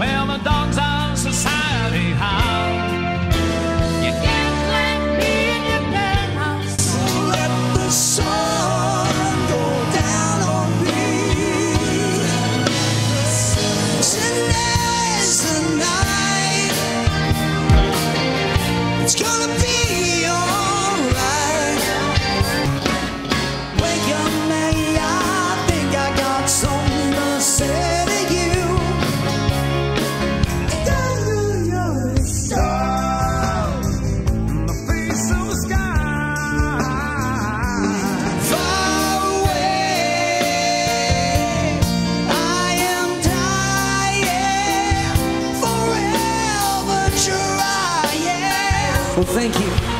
Well, the dogs are society howl. You can't let me in your penthouse. So let the sun go down on me. Tonight the night. It's gonna be. Well, thank you.